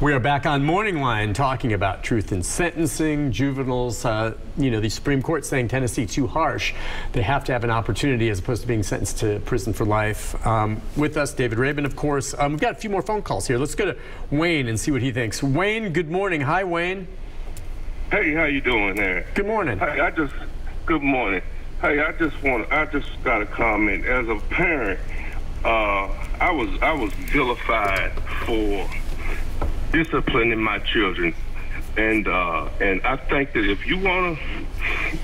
We are back on Morning Line talking about truth in sentencing, juveniles. Uh, you know, the Supreme Court saying Tennessee too harsh. They have to have an opportunity as opposed to being sentenced to prison for life. Um, with us, David Raybin, of course. Um, we've got a few more phone calls here. Let's go to Wayne and see what he thinks. Wayne, good morning. Hi, Wayne. Hey, how you doing there? Good morning. Hey, I just, good morning. Hey, I just want, I just got a comment. As a parent, uh, I was, I was vilified for disciplining my children. And uh, and I think that if you wanna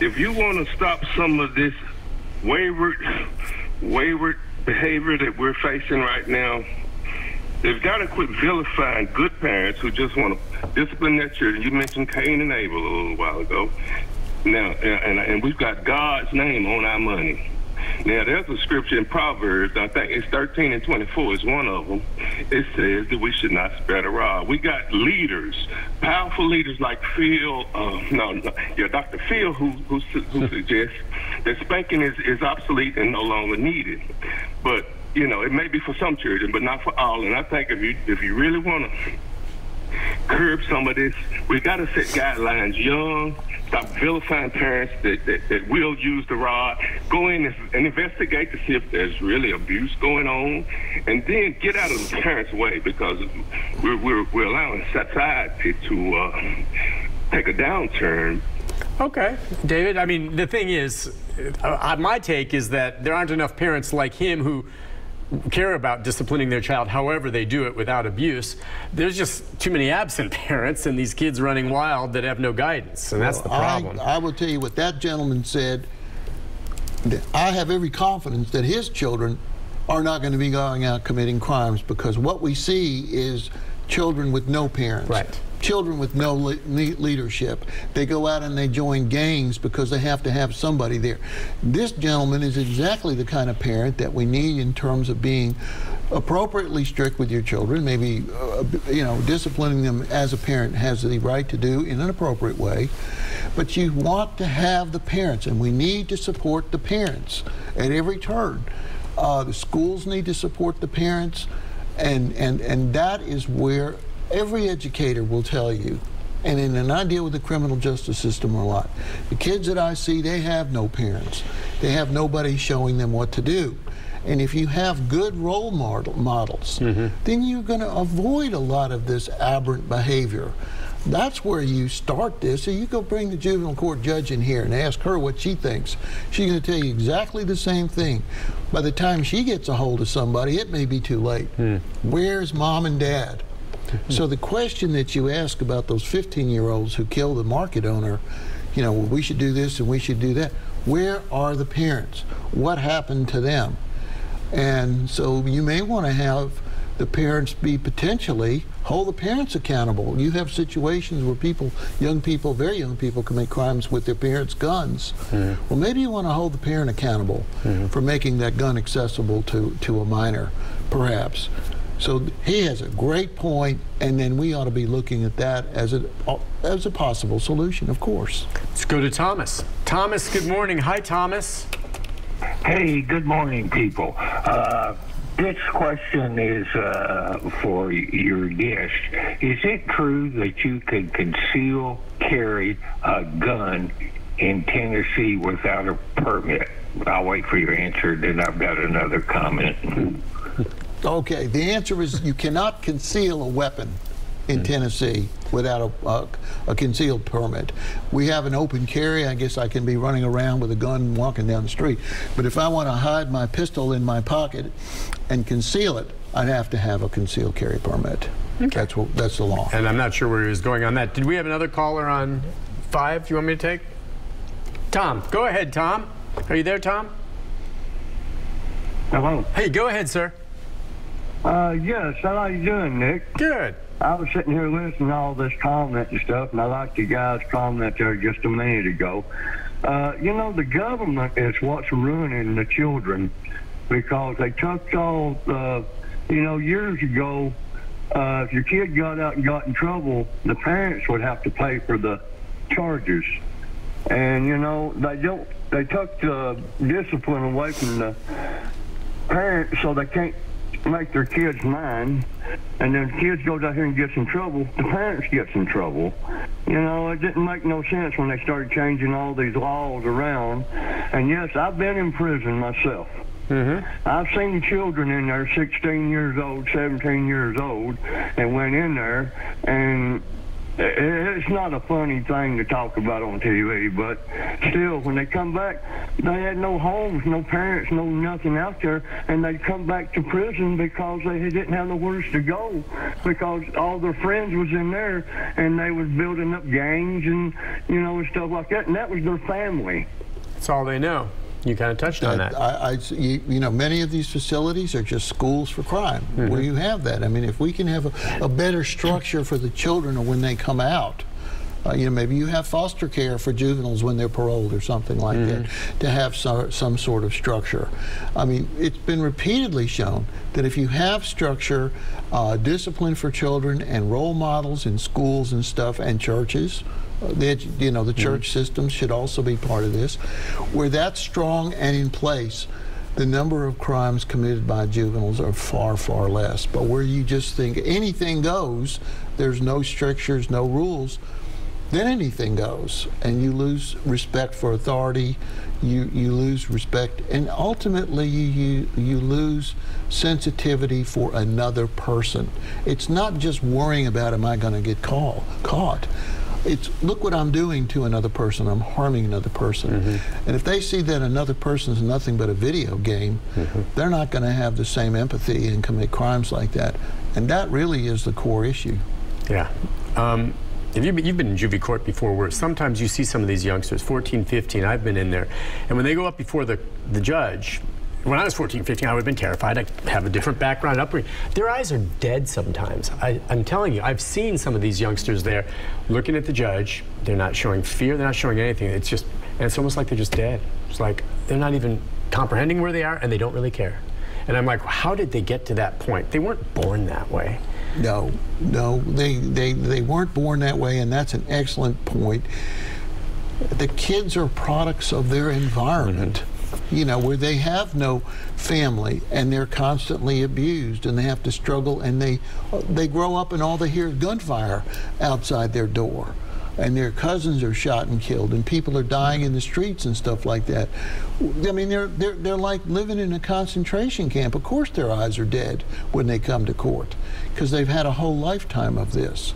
if you wanna stop some of this wayward wayward behavior that we're facing right now, they've got to quit vilifying good parents who just want to discipline their children. You mentioned Cain and Abel a little while ago. Now, and, and we've got God's name on our money. Now, there's a scripture in Proverbs, I think it's 13 and 24 is one of them. It says that we should not spread a rod. We got leaders, powerful leaders like Phil, uh, no, no, yeah, Dr. Phil, who, who, who suggests that spanking is, is obsolete and no longer needed. But, you know, it may be for some children, but not for all. And I think if you, if you really want to curb some of this, we got to set guidelines young stop vilifying parents that, that, that will use the rod, go in and investigate to see if there's really abuse going on, and then get out of the parents' way because we're, we're, we're allowing society to uh, take a downturn. Okay, David. I mean, the thing is, uh, my take is that there aren't enough parents like him who care about disciplining their child however they do it without abuse. There's just too many absent parents and these kids running wild that have no guidance, and that's well, the problem. I, I will tell you what that gentleman said. I have every confidence that his children are not going to be going out committing crimes because what we see is children with no parents. Right children with no le leadership. They go out and they join gangs because they have to have somebody there. This gentleman is exactly the kind of parent that we need in terms of being appropriately strict with your children, maybe, uh, you know, disciplining them as a parent has the right to do in an appropriate way. But you want to have the parents, and we need to support the parents at every turn. Uh, the schools need to support the parents, and, and, and that is where Every educator will tell you, and in an I deal with the criminal justice system a lot, the kids that I see, they have no parents. They have nobody showing them what to do. And if you have good role model, models, mm -hmm. then you're going to avoid a lot of this aberrant behavior. That's where you start this. So you go bring the juvenile court judge in here and ask her what she thinks. She's going to tell you exactly the same thing. By the time she gets a hold of somebody, it may be too late. Mm. Where's mom and dad? So the question that you ask about those 15-year-olds who kill the market owner, you know, well, we should do this and we should do that. Where are the parents? What happened to them? And so you may want to have the parents be potentially hold the parents accountable. You have situations where people, young people, very young people, commit crimes with their parents' guns. Mm. Well, maybe you want to hold the parent accountable mm for making that gun accessible to, to a minor, perhaps. So he has a great point, and then we ought to be looking at that as a as a possible solution, of course. Let's go to Thomas. Thomas, good morning. Hi, Thomas. Hey, good morning, people. Uh, this question is uh, for your guest. Is it true that you can conceal carry a gun in Tennessee without a permit? I'll wait for your answer, then I've got another comment. Okay, the answer is you cannot conceal a weapon in hmm. Tennessee without a, a, a, concealed permit. We have an open carry. I guess I can be running around with a gun walking down the street. But if I want to hide my pistol in my pocket and conceal it, I'd have to have a concealed carry permit. Okay. That's what that's the law. And I'm not sure where he was going on that. Did we have another caller on five? You want me to take? Tom, go ahead, Tom. Are you there, Tom? Hello. Hey, go ahead, sir. Uh, yes, how are you doing, Nick? Good. I was sitting here listening to all this comment and stuff, and I liked the guy's comment there just a minute ago. Uh, you know, the government is what's ruining the children because they took all, uh, you know, years ago, uh, if your kid got out and got in trouble, the parents would have to pay for the charges. And, you know, they don't, they took the discipline away from the parents so they can't make their kids mine, and then kids goes out here and gets in trouble, the parents gets in trouble. You know, it didn't make no sense when they started changing all these laws around. And yes, I've been in prison myself. Mm-hmm. I've seen children in there, 16 years old, 17 years old, and went in there, and it's not a funny thing to talk about on TV, but still, when they come back, they had no homes, no parents, no nothing out there, and they come back to prison because they didn't have nowhere to go because all their friends was in there, and they was building up gangs and you know and stuff like that, and that was their family. That's all they know. You kind of touched on that. I, I, you, you, know, many of these facilities are just schools for crime, mm -hmm. where you have that. I mean, if we can have a, a better structure for the children when they come out, uh, you know, maybe you have foster care for juveniles when they're paroled or something like mm -hmm. that, mm-hmm. to have some, some sort of structure. I mean, it's been repeatedly shown that if you have structure, uh, discipline for children, and role models in schools and stuff and churches, the, you know, the mm-hmm. church mm -hmm. system should also be part of this. Where that's strong and in place, the number of crimes committed by juveniles are far, far less. But where you just think anything goes, there's no strictures, no rules, then anything goes. And you lose respect for authority, you, you lose respect, and ultimately you, you, you lose sensitivity for another person. It's not just worrying about, am I going to get call, caught? It's look what I'm doing to another person. I'm harming another person. Mm -hmm. And if they see that another person is nothing but a video game, mm -hmm. they're not going to have the same empathy and commit crimes like that. And that really is the core issue. Yeah. Um, have you, you've been in juvie court before where sometimes you see some of these youngsters, 14, 15, I've been in there, and when they go up before the, the judge, when I was 14, 15, I would have been terrified. I have a different background upbringing. Their eyes are dead sometimes. I, am telling you, I've seen some of these youngsters there looking at the judge. They're not showing fear. They're not showing anything. It's just, and it's almost like they're just dead. It's like they're not even comprehending where they are, and they don't really care. And I'm like, how did they get to that point? They weren't born that way. No, no, they, they, they weren't born that way, and that's an excellent point. The kids are products of their environment. Mm -hmm you know, where they have no family and they're constantly abused and they have to struggle and they they grow up and all they hear is gunfire outside their door and their cousins are shot and killed and people are dying in the streets and stuff like that. I mean, they're, they're, they're like living in a concentration camp. Of course their eyes are dead when they come to court because they've had a whole lifetime of this.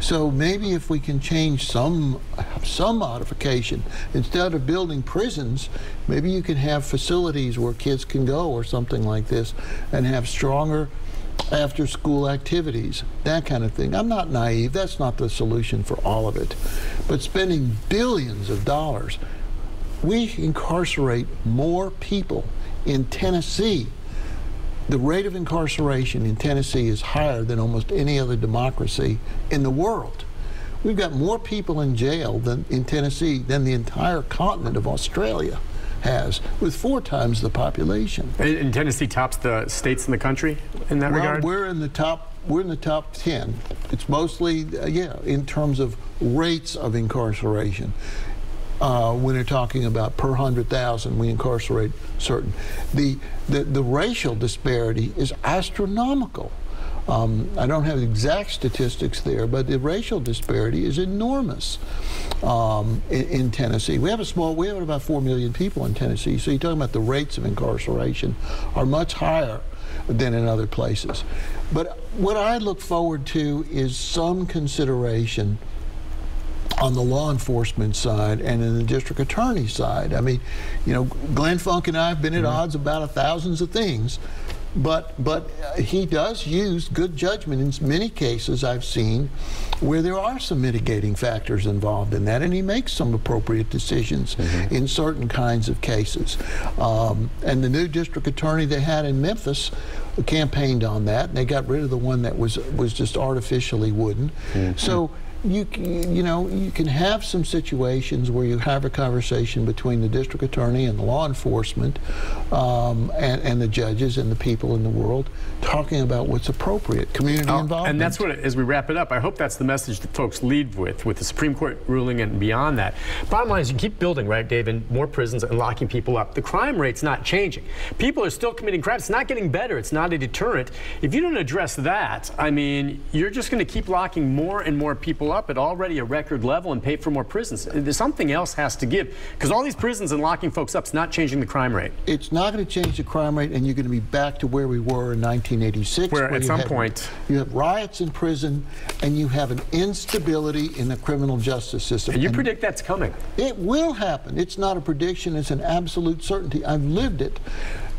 So maybe if we can change some some modification, instead of building prisons, maybe you can have facilities where kids can go or something like this and have stronger after school activities, that kind of thing. I'm not naive, that's not the solution for all of it. But spending billions of dollars, we incarcerate more people in Tennessee the rate of incarceration in Tennessee is higher than almost any other democracy in the world. We've got more people in jail than in Tennessee than the entire continent of Australia has, with four times the population. And Tennessee tops the states in the country in that well, regard. We're in the top. We're in the top ten. It's mostly, uh, yeah, in terms of rates of incarceration uh, when they're talking about per 100,000 we incarcerate certain. The, the, the racial disparity is astronomical. Um, I don't have exact statistics there, but the racial disparity is enormous um, in, in, Tennessee. We have a small, we have about 4 million people in Tennessee, so you're talking about the rates of incarceration are much higher than in other places. But what I look forward to is some consideration on the law enforcement side and in the district attorney side. I mean, you know, Glenn Funk and I have been at mm -hmm. odds about a thousands of things, but but he does use good judgment in many cases I've seen where there are some mitigating factors involved in that, and he makes some appropriate decisions mm -hmm. in certain kinds of cases. Um, and the new district attorney they had in Memphis campaigned on that, and they got rid of the one that was was just artificially wooden. Mm -hmm. So you you know you can have some situations where you have a conversation between the district attorney and the law enforcement um, and, and the judges and the people in the world talking about what's appropriate community Oh, involvement And that's what, as we wrap it up, I hope that's the message that folks lead with, with the Supreme Court ruling and beyond that. Bottom line is you keep building, right, Dave, in more prisons and locking people up. The crime rate's not changing. People are still committing crimes. It's not getting better. It's not a deterrent. If you don't address that, I mean, you're just going to keep locking more and more people up at already a record level and pay for more prisons. Uh, something else has to give because all these prisons and locking folks up is not changing the crime rate. it's not going to change the crime rate, and you're going to be back to where we were in 1986. Where at some had- point- you have riots in prison, and you have an instability in the criminal justice system. And you And predict that's coming. It will happen. It's not a prediction, it's an absolute certainty. I've lived it.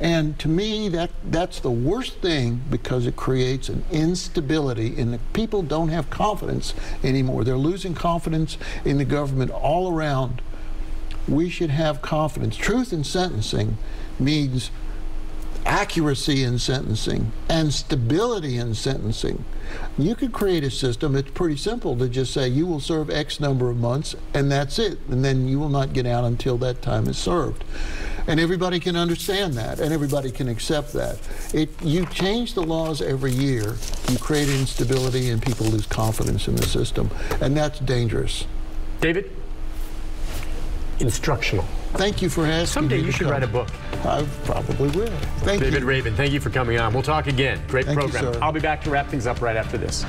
And to me, that, that's the worst thing because it creates an instability and the people don't have confidence anymore. They're losing confidence in the government all around. We should have confidence. Truth in sentencing means accuracy in sentencing and stability in sentencing. You could create a system, it's pretty simple to just say you will serve X number of months and that's it. And then you will not get out until that time is served. And everybody can understand that and everybody can accept that. It, you change the laws every year, you create instability and people lose confidence in the system. And that's dangerous. David? Instructional. Thank you for asking Someday me you to should come. write a book. I probably will. Thank David you. Raybin, thank you for coming on. We'll talk again. Great Thank you, program. sir. I'll be back to wrap things up right after this.